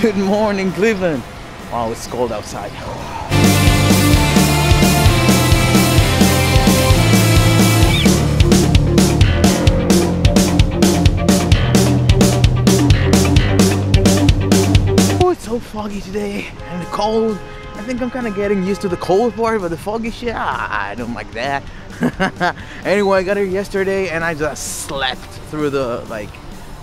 Good morning, Cleveland. Wow, it's cold outside. Oh, it's so foggy today and cold. I think I'm kind of getting used to the cold part, but the foggy shit, ah, I don't like that. anyway, I got here yesterday and I just slept through the like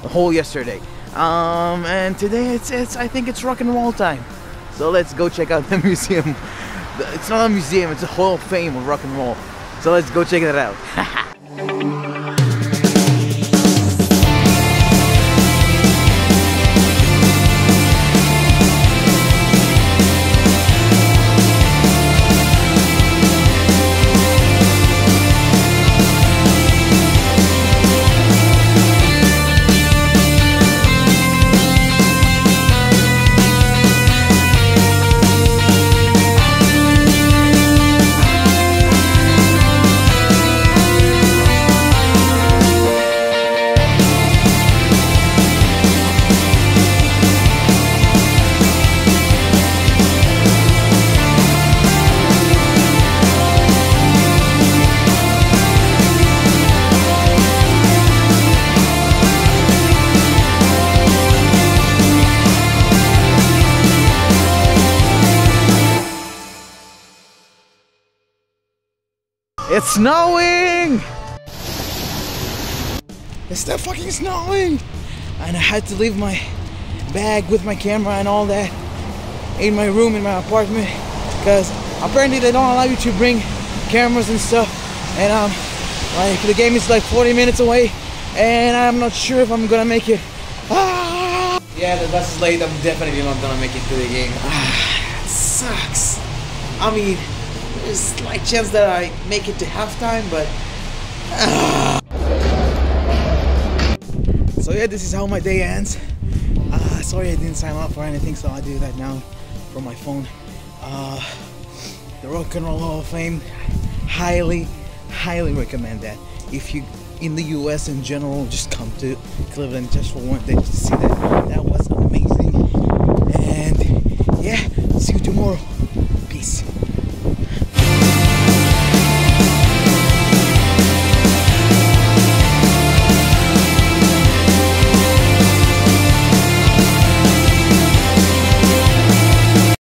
the whole yesterday. Um, and today it's it's I think it's rock and roll time. So let's go check out the museum. It's not a museum, it's a Hall of Fame of rock and roll. So let's go check it out. It's snowing! It's still fucking snowing! And I had to leave my bag with my camera and all that in my room in my apartment because apparently they don't allow you to bring cameras and stuff and um like the game is like 40 minutes away and I'm not sure if I'm gonna make it ah! yeah the bus is late I'm definitely not gonna make it to the game ah, it sucks I mean there's a slight chance that I make it to halftime, but. Ah. So yeah, this is how my day ends. Uh, sorry I didn't sign up for anything, so I'll do that now from my phone. Uh, the Rock and Roll Hall of Fame, highly, highly recommend that. If you in the US in general, just come to Cleveland just for one day just to see that. That was amazing.